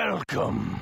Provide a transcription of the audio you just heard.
Welcome.